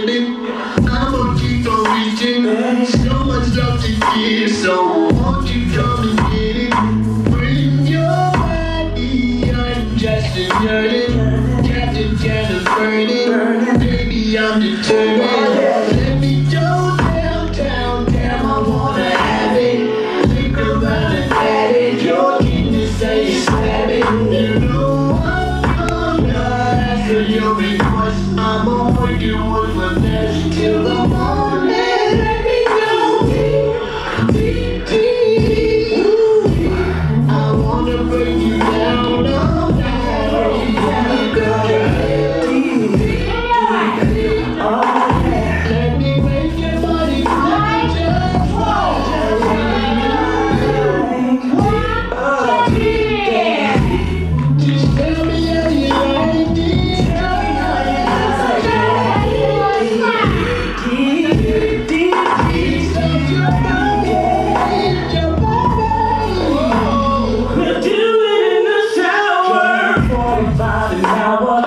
women. I'm gonna keep on reaching. So much love to give, so won't you come and get it? Bring your body, I'm just a yearning. Captain, can burn. Baby, I'm determined. kill the power